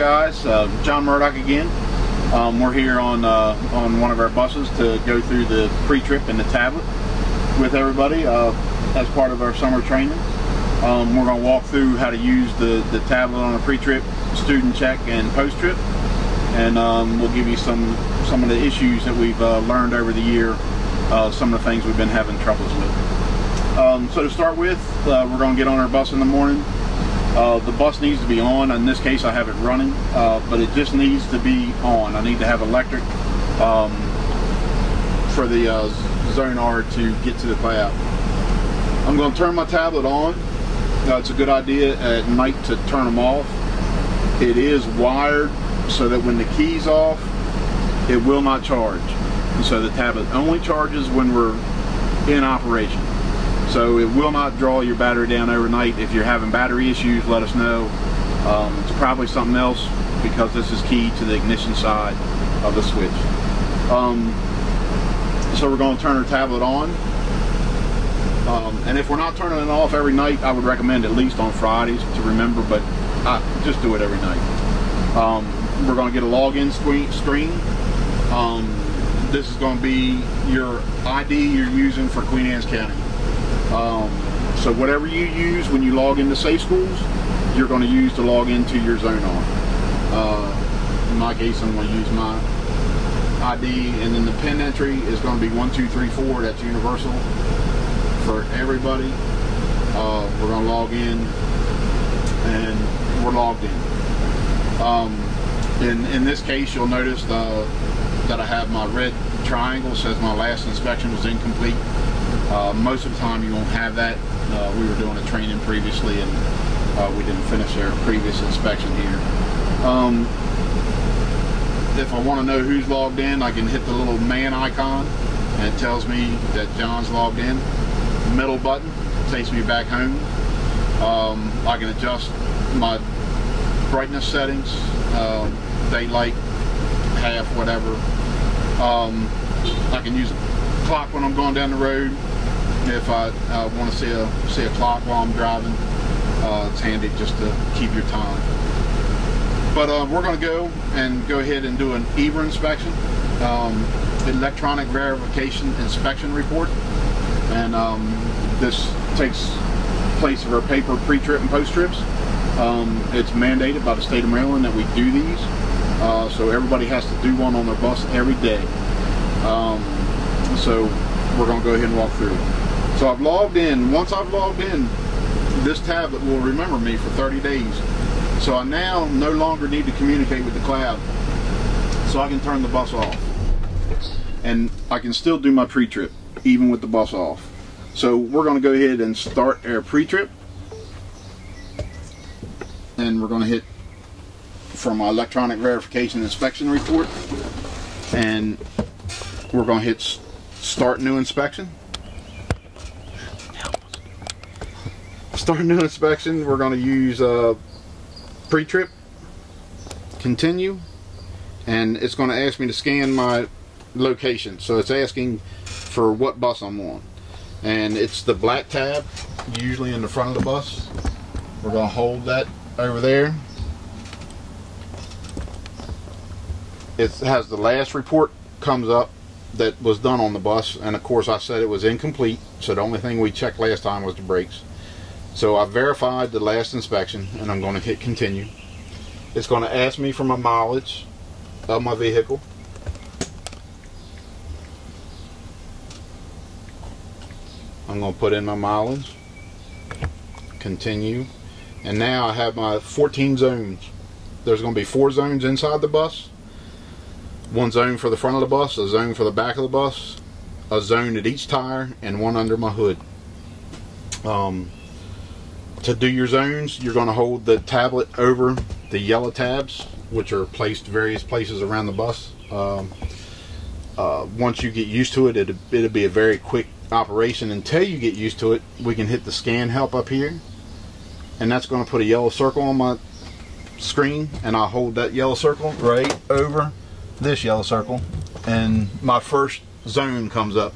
guys, uh, John Murdoch again. Um, we're here on uh, on one of our buses to go through the pre-trip and the tablet with everybody uh, as part of our summer training. Um, we're going to walk through how to use the, the tablet on a pre-trip, student check, and post-trip. And um, we'll give you some, some of the issues that we've uh, learned over the year, uh, some of the things we've been having troubles with. Um, so to start with, uh, we're going to get on our bus in the morning. Uh, the bus needs to be on. In this case, I have it running, uh, but it just needs to be on. I need to have electric um, for the uh, Zonar to get to the cloud. I'm going to turn my tablet on. Uh, it's a good idea at night to turn them off. It is wired so that when the key's off, it will not charge. And so the tablet only charges when we're in operation. So it will not draw your battery down overnight. If you're having battery issues, let us know. Um, it's probably something else because this is key to the ignition side of the switch. Um, so we're going to turn our tablet on. Um, and if we're not turning it off every night, I would recommend at least on Fridays to remember, but just do it every night. Um, we're going to get a login screen. screen. Um, this is going to be your ID you're using for Queen Anne's County. Um, so whatever you use when you log into Safe Schools, you're going to use to log into your Zonar. Uh, in my case, I'm going to use my ID, and then the pin entry is going to be one, two, three, four. That's universal for everybody. Uh, we're going to log in, and we're logged in. Um, in in this case, you'll notice the, that I have my red triangle says my last inspection was incomplete. Uh, most of the time you won't have that. Uh, we were doing a training previously and uh, we didn't finish our previous inspection here. Um, if I want to know who's logged in, I can hit the little man icon and it tells me that John's logged in. Middle button takes me back home. Um, I can adjust my brightness settings, um, daylight, half, whatever. Um, I can use a clock when I'm going down the road if I want to see a see a clock while I'm driving. Uh, it's handy just to keep your time. But uh, we're going to go and go ahead and do an EVR inspection, um, electronic verification inspection report, and um, this takes place of our paper pre-trip and post-trips. Um, it's mandated by the state of Maryland that we do these, uh, so everybody has to do one on their bus every day. Um, so we're going to go ahead and walk through. So I've logged in. Once I've logged in, this tablet will remember me for 30 days. So I now no longer need to communicate with the cloud. So I can turn the bus off. And I can still do my pre-trip, even with the bus off. So we're going to go ahead and start our pre-trip. And we're going to hit from my electronic verification inspection report. And we're going to hit start new inspection. Start new inspection. We're going to use uh, pre-trip, continue, and it's going to ask me to scan my location. So it's asking for what bus I'm on. And it's the black tab, usually in the front of the bus. We're going to hold that over there. It has the last report comes up that was done on the bus and of course I said it was incomplete so the only thing we checked last time was the brakes so I verified the last inspection and I'm going to hit continue. It's going to ask me for my mileage of my vehicle. I'm going to put in my mileage continue and now I have my 14 zones. There's going to be four zones inside the bus. One zone for the front of the bus, a zone for the back of the bus, a zone at each tire, and one under my hood. Um, to do your zones, you're going to hold the tablet over the yellow tabs, which are placed various places around the bus. Um, uh, once you get used to it, it'll, it'll be a very quick operation. Until you get used to it, we can hit the scan help up here, and that's going to put a yellow circle on my screen, and I'll hold that yellow circle right over this yellow circle and my first zone comes up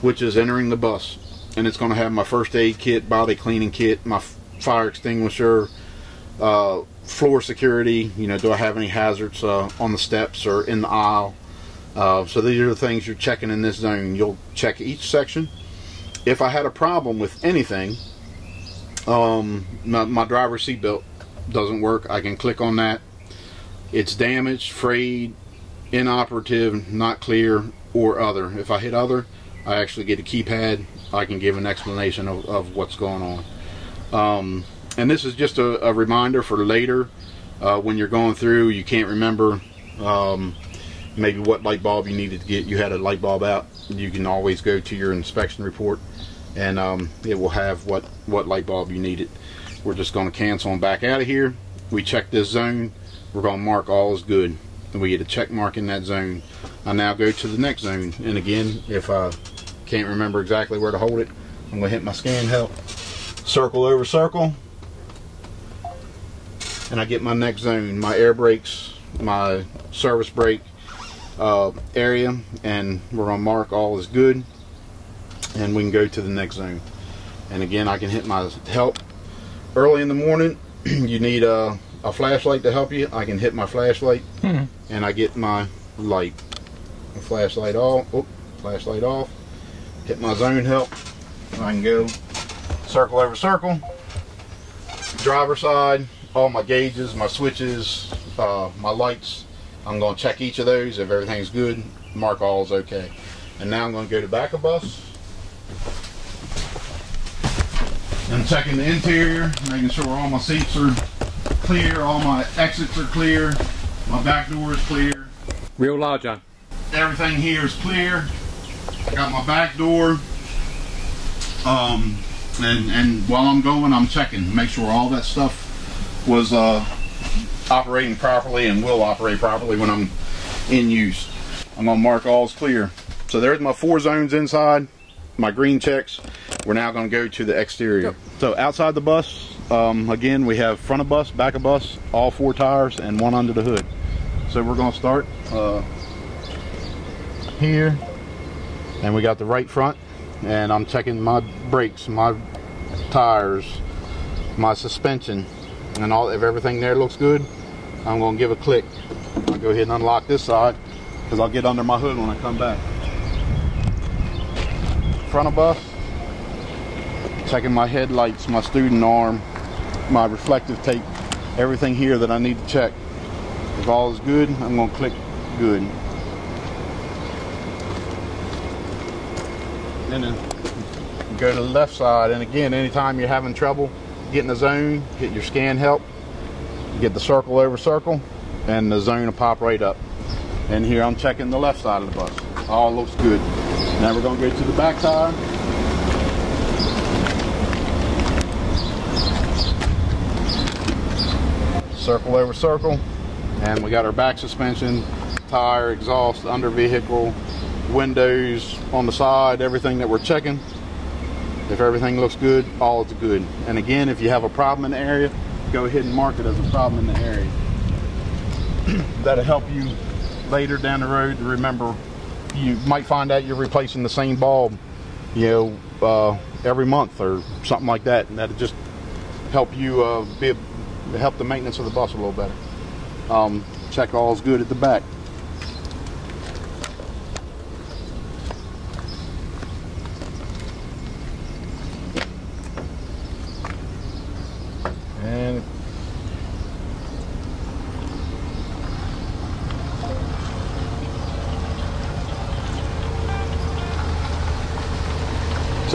which is entering the bus and it's going to have my first aid kit body cleaning kit my fire extinguisher uh, floor security. You know, do I have any hazards uh, on the steps or in the aisle? Uh, so these are the things you're checking in this zone. You'll check each section. If I had a problem with anything, um, my, my driver's seatbelt doesn't work. I can click on that. It's damaged, frayed, inoperative, not clear, or other. If I hit other, I actually get a keypad. I can give an explanation of, of what's going on. Um, and this is just a, a reminder for later uh, when you're going through, you can't remember um, maybe what light bulb you needed to get. You had a light bulb out. You can always go to your inspection report and um, it will have what, what light bulb you needed. We're just going to cancel and back out of here. We check this zone. We're going to mark all is good. And we get a check mark in that zone. I now go to the next zone. And again, if I can't remember exactly where to hold it, I'm going to hit my scan help. Circle over circle. And I get my next zone, my air brakes, my service brake uh, area. And we're to mark all is good. And we can go to the next zone. And again, I can hit my help early in the morning, you need a, a, flashlight to help you. I can hit my flashlight mm -hmm. and I get my light. Flashlight off. Oh, flashlight off. Hit my zone help. I can go circle over circle. Driver side, all my gauges, my switches, uh, my lights. I'm going to check each of those. If everything's good, mark all is okay. And now I'm going to go to back of bus. I'm checking the interior, making sure all my seats are clear, all my exits are clear, my back door is clear. Real loud, John. Everything here is clear. Got my back door. Um, and, and while I'm going, I'm checking, make sure all that stuff was uh, operating properly and will operate properly when I'm in use. I'm gonna mark all's clear. So there's my four zones inside, my green checks. We're now going to go to the exterior. Yep. So outside the bus, um, again, we have front of bus, back of bus, all four tires, and one under the hood. So we're going to start uh, here, and we got the right front, and I'm checking my brakes, my tires, my suspension, and all. If everything there looks good, I'm going to give a click. I'll go ahead and unlock this side, because I'll get under my hood when I come back. Front of bus, checking my headlights, my student arm, my reflective tape, everything here that I need to check. If all is good, I'm to click good. And then go to the left side. And again, anytime you're having trouble getting the zone, hit your scan help, get the circle over circle, and the zone will pop right up. And here I'm checking the left side of the bus. All looks good. Now we're going to go to the back tire. circle over circle and we got our back suspension tire exhaust under vehicle windows on the side everything that we're checking if everything looks good all is good and again if you have a problem in the area go ahead and mark it as a problem in the area that'll help you later down the road to remember you might find out you're replacing the same bulb you know uh, every month or something like that and that'll just help you uh, be help the maintenance of the bus a little better. Um, check all's good at the back.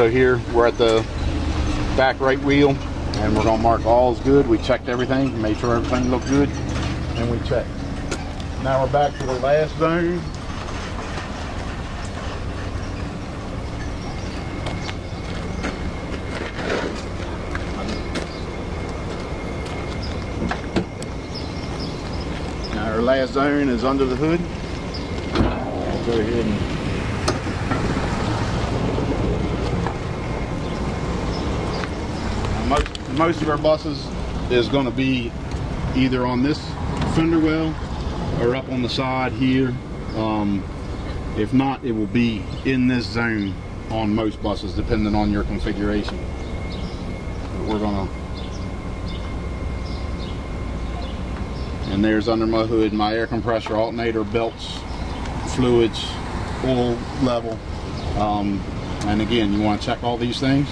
So here we're at the back right wheel and we're gonna mark all is good. We checked everything, made sure everything looked good, and we checked. Now we're back to the last zone. Our last zone is under the hood. I'll go ahead and most of our buses is going to be either on this fender well or up on the side here. Um, if not, it will be in this zone on most buses, depending on your configuration. But we're gonna And there's under my hood my air compressor, alternator, belts, fluids, oil level. Um, and again, you want to check all these things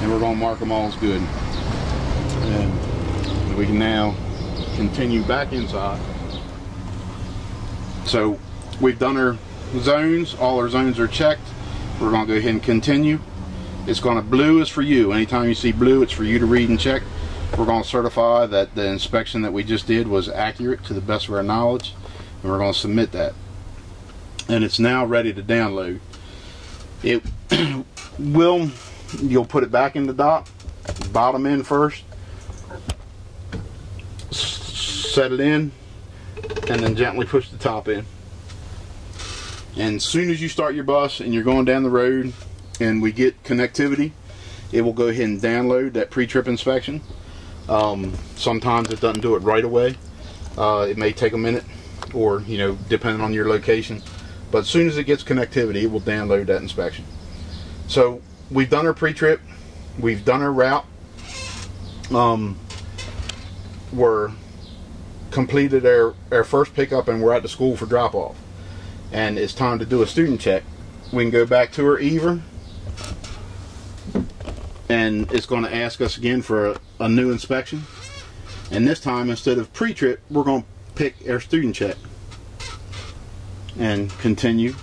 and we're going to mark them all as good. We can now continue back inside. So we've done our zones, all our zones are checked. We're going to go ahead and continue. It's going to blue is for you. Anytime you see blue, it's for you to read and check. We're going to certify that the inspection that we just did was accurate to the best of our knowledge, and we're going to submit that. And it's now ready to download. It will, you'll put it back in the dock, bottom in first, set it in, and then gently push the top in. And as soon as you start your bus and you're going down the road and we get connectivity, it will go ahead and download that pre-trip inspection. Um, sometimes it doesn't do it right away. Uh, it may take a minute or, you know, depending on your location. But as soon as it gets connectivity, it will download that inspection. So we've done our pre-trip. We've done our route. Um, we're completed our, our first pickup and we're at the school for drop off. And it's time to do a student check. We can go back to our EVER and it's going to ask us again for a, a new inspection. And this time, instead of pre-trip, we're going to pick our student check and continue.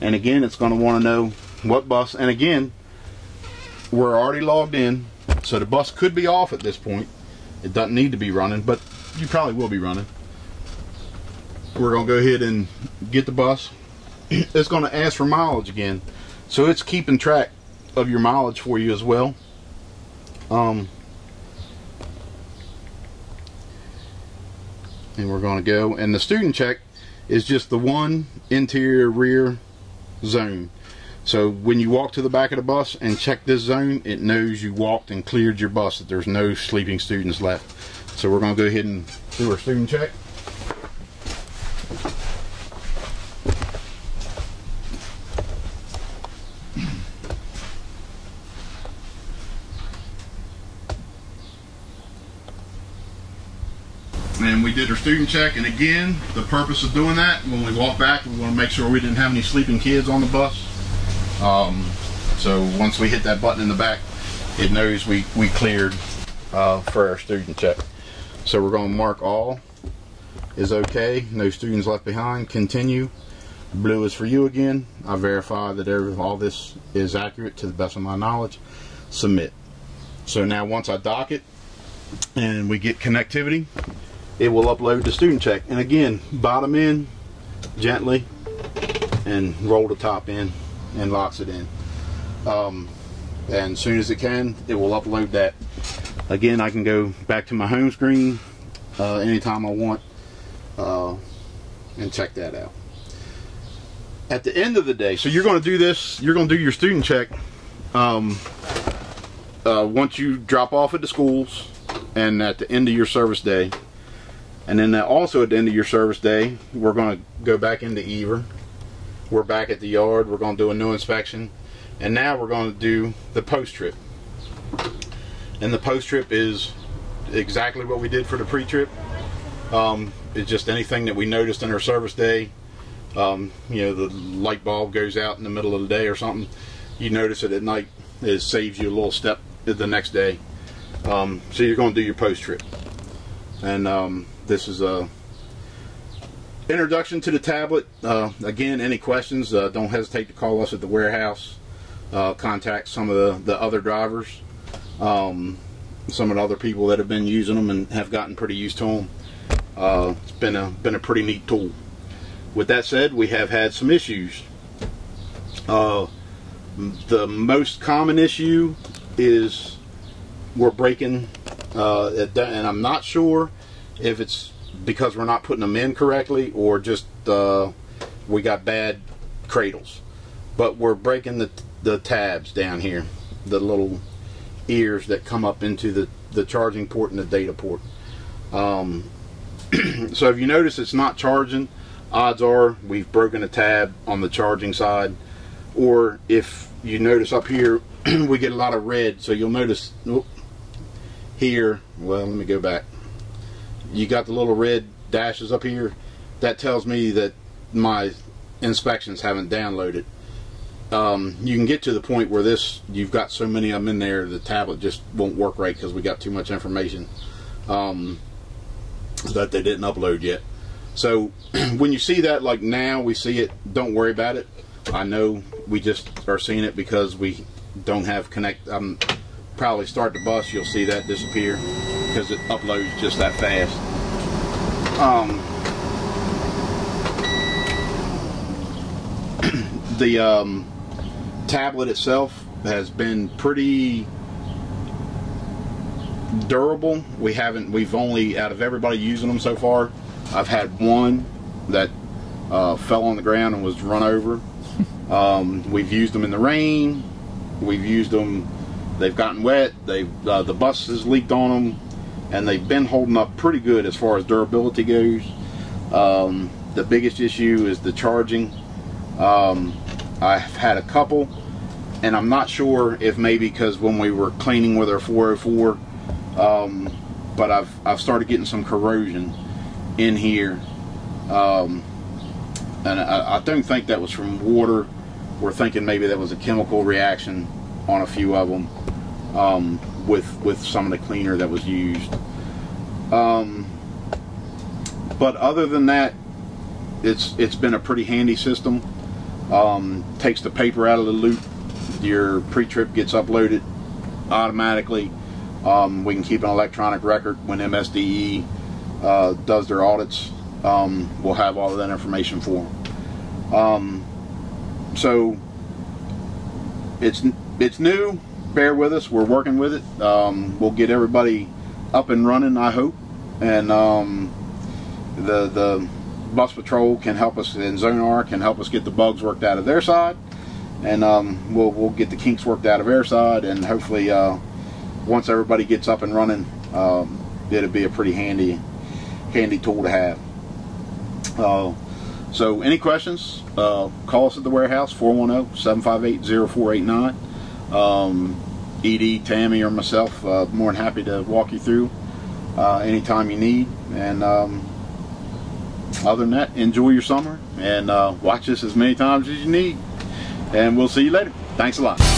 And again, it's going to want to know what bus. And again, we're already logged in, so the bus could be off at this point. It doesn't need to be running, but you probably will be running. We're going to go ahead and get the bus. It's going to ask for mileage again. So it's keeping track of your mileage for you as well. Um, and we're going to go. And the student check is just the one interior rear zone. So when you walk to the back of the bus and check this zone, it knows you walked and cleared your bus, that there's no sleeping students left. So we're going to go ahead and do our student check. and we did our student check and again the purpose of doing that when we walk back we want to make sure we didn't have any sleeping kids on the bus um, so once we hit that button in the back it knows we we cleared uh, for our student check. So we're going to mark all is okay no students left behind continue. Blue is for you again. I verify that every, all this is accurate to the best of my knowledge. Submit. So now once I dock it and we get connectivity it will upload the student check. And again, bottom in gently and roll the top in and locks it in. Um, and as soon as it can, it will upload that. Again, I can go back to my home screen uh, anytime I want uh, and check that out. At the end of the day, so you're going to do this, you're going to do your student check um, uh, once you drop off at the schools and at the end of your service day and then also at the end of your service day, we're going to go back into EVER. We're back at the yard. We're going to do a new inspection. And now we're going to do the post-trip. And the post-trip is exactly what we did for the pre-trip. Um, it's just anything that we noticed in our service day. Um, you know, the light bulb goes out in the middle of the day or something. You notice it at night. It saves you a little step the next day. Um, so you're going to do your post-trip. And um, this is a introduction to the tablet. Uh, again, any questions, uh, don't hesitate to call us at the warehouse. Uh, contact some of the, the other drivers, um, some of the other people that have been using them and have gotten pretty used to them. Uh, it's been a been a pretty neat tool. With that said, we have had some issues. Uh, the most common issue is we're breaking, uh, and I'm not sure if it's because we're not putting them in correctly or just uh, we got bad cradles. But we're breaking the, the tabs down here, the little ears that come up into the, the charging port and the data port. Um, so if you notice it's not charging, odds are we've broken a tab on the charging side. Or if you notice up here, we get a lot of red. So you'll notice oh, here, well, let me go back you got the little red dashes up here. That tells me that my inspections haven't downloaded. Um, you can get to the point where this you've got so many of them in there the tablet just won't work right because we got too much information um, that they didn't upload yet so when you see that like now we see it don't worry about it I know we just are seeing it because we don't have connect I'm probably start the bus you'll see that disappear because it uploads just that fast um, the um, tablet itself has been pretty durable. We haven't, we've only, out of everybody using them so far, I've had one that uh, fell on the ground and was run over. Um, we've used them in the rain. We've used them, they've gotten wet. They uh, The bus has leaked on them. And they've been holding up pretty good as far as durability goes. Um, the biggest issue is the charging. Um, I've had a couple and I'm not sure if maybe because when we were cleaning with our 404 um, but I've, I've started getting some corrosion in here um, and I, I, don't think that was from water we're thinking maybe that was a chemical reaction on a few of them um, with with some of the cleaner that was used um, but other than that it's it's been a pretty handy system um, takes the paper out of the loop your pre-trip gets uploaded automatically. Um, we can keep an electronic record when MSDE uh, does their audits. Um, we'll have all of that information for them. Um, so it's it's new. Bear with us. We're working with it. Um, we'll get everybody up and running. I hope, and um, the the bus patrol can help us, and Zonar can help us get the bugs worked out of their side. And um, we'll, we'll get the kinks worked out of our side and hopefully uh, once everybody gets up and running um, it'll be a pretty handy handy tool to have. Uh, so any questions uh, call us at the warehouse 410-758-0489 um, Ed, Tammy or myself uh, more than happy to walk you through uh, anytime you need and um, other than that enjoy your summer and uh, watch this as many times as you need and we'll see you later. Thanks a lot.